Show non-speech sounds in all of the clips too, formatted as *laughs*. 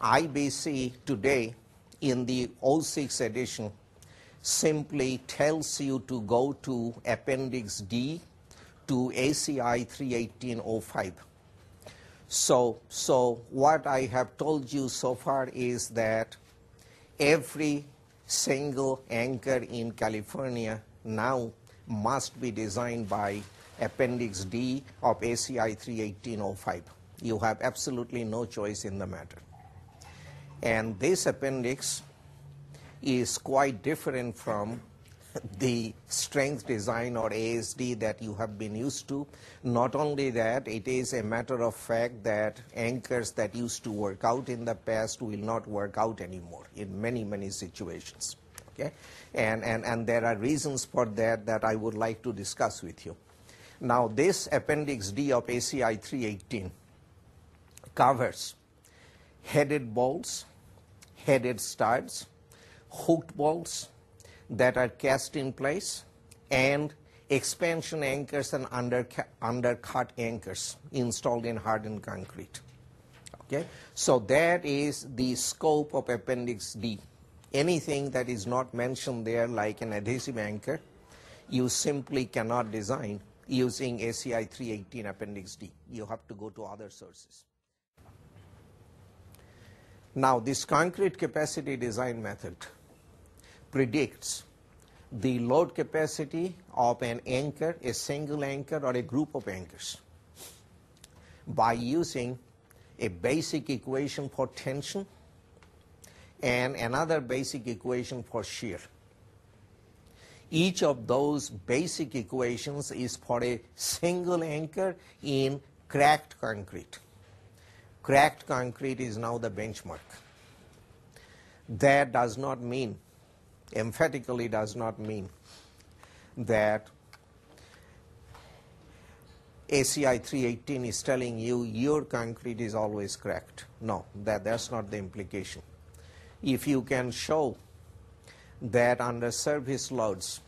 IBC today in the 06 edition simply tells you to go to Appendix D to ACI 31805. So, so what I have told you so far is that every single anchor in California now must be designed by Appendix D of ACI 31805. You have absolutely no choice in the matter. And this appendix is quite different from *laughs* the strength design or ASD that you have been used to. Not only that, it is a matter of fact that anchors that used to work out in the past will not work out anymore in many, many situations. Okay? And, and, and there are reasons for that that I would like to discuss with you. Now, this Appendix D of ACI 318 covers headed bolts, headed studs, hooked bolts that are cast in place, and expansion anchors and undercut anchors installed in hardened concrete. Okay? So that is the scope of Appendix D. Anything that is not mentioned there like an adhesive anchor, you simply cannot design using ACI 318 Appendix D. You have to go to other sources. Now, this concrete capacity design method predicts the load capacity of an anchor, a single anchor or a group of anchors by using a basic equation for tension and another basic equation for shear. Each of those basic equations is for a single anchor in cracked concrete. Cracked concrete is now the benchmark. That does not mean, emphatically does not mean, that ACI 318 is telling you your concrete is always cracked. No, that, that's not the implication. If you can show that under service loads,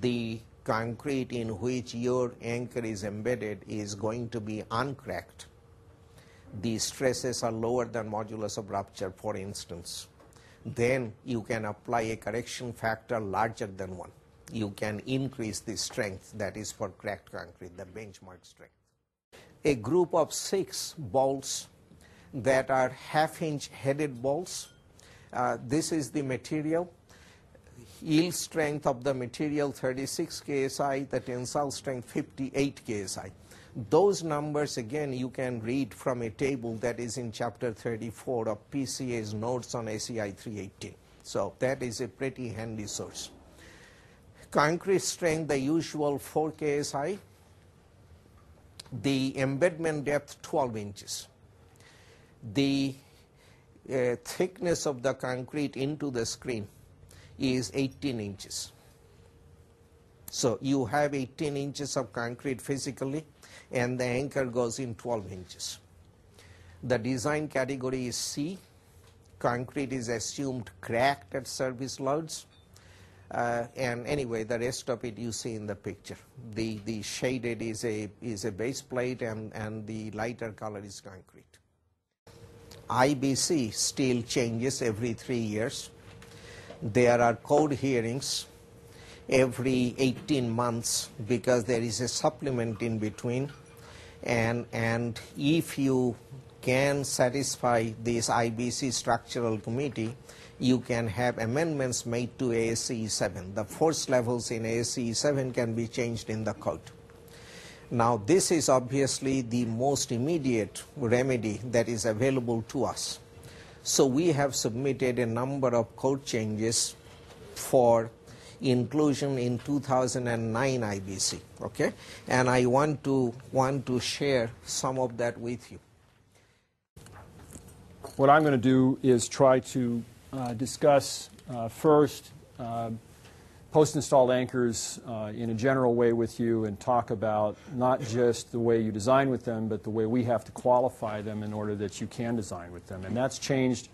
the concrete in which your anchor is embedded is going to be uncracked. The stresses are lower than modulus of rupture, for instance. Then you can apply a correction factor larger than 1. You can increase the strength that is for cracked concrete, the benchmark strength. A group of six bolts that are half inch headed bolts. Uh, this is the material yield strength of the material 36 ksi, the tensile strength 58 ksi. Those numbers again you can read from a table that is in chapter 34 of PCA's notes on ACI 318. So that is a pretty handy source. Concrete strength the usual 4 ksi, the embedment depth 12 inches. The uh, thickness of the concrete into the screen is 18 inches. So you have 18 inches of concrete physically and the anchor goes in 12 inches. The design category is C. Concrete is assumed cracked at service loads. Uh, and anyway, the rest of it you see in the picture. The, the shaded is a, is a base plate and, and the lighter color is concrete. IBC steel changes every three years. There are code hearings every 18 months because there is a supplement in between. And and if you can satisfy this IBC structural committee you can have amendments made to ASCE 7 the force levels in ASCE 7 can be changed in the code now this is obviously the most immediate remedy that is available to us. So we have submitted a number of code changes for inclusion in 2009 IBC. Okay, and I want to want to share some of that with you. What I'm going to do is try to uh, discuss uh, first uh, post-installed anchors uh, in a general way with you and talk about not just the way you design with them, but the way we have to qualify them in order that you can design with them. And that's changed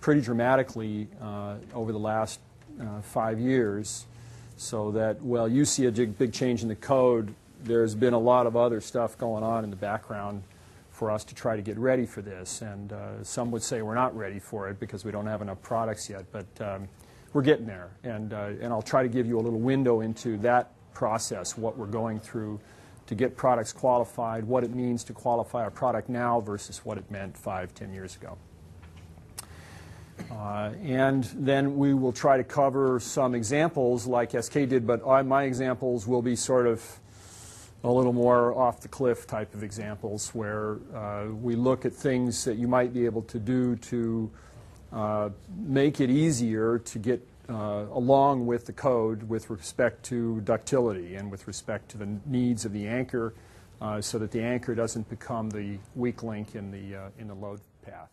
pretty dramatically uh, over the last uh, five years. So that, well, you see a big change in the code, there's been a lot of other stuff going on in the background for us to try to get ready for this. And uh, some would say we're not ready for it because we don't have enough products yet, but um, we're getting there. And, uh, and I'll try to give you a little window into that process, what we're going through to get products qualified, what it means to qualify a product now versus what it meant five, ten years ago. Uh, and then we will try to cover some examples like SK did, but I, my examples will be sort of a little more off the cliff type of examples where uh, we look at things that you might be able to do to uh, make it easier to get uh, along with the code with respect to ductility and with respect to the needs of the anchor uh, so that the anchor doesn't become the weak link in the, in the load path.